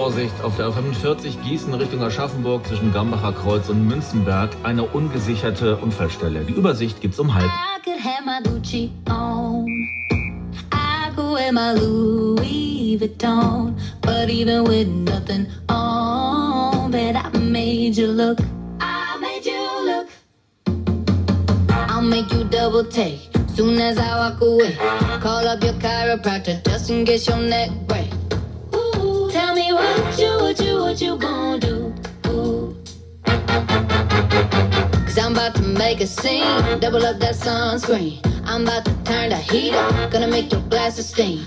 A45 Gießen Richtung Aschaffenburg zwischen Gambacher Kreuz und Münzenberg eine ungesicherte Unfallstelle. Die Übersicht gibt's um halb. Make you double take soon as I walk away. Call up your chiropractor just in case your neck break. You, gonna do? Cause I'm about to make a scene. Double up that sunscreen. I'm about to turn the heat up. Gonna make your glasses steam.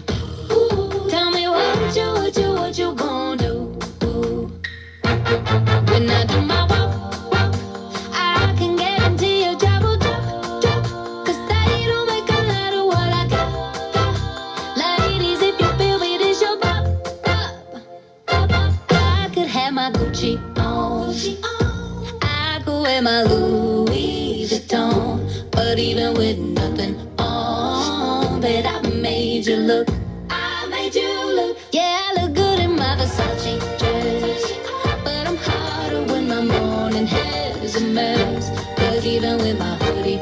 my Louis Vuitton. But even with nothing on, bet I made you look. I made you look. Yeah, I look good in my Versace dress. But I'm hotter when my morning hair's a mess. Cause even with my hoodie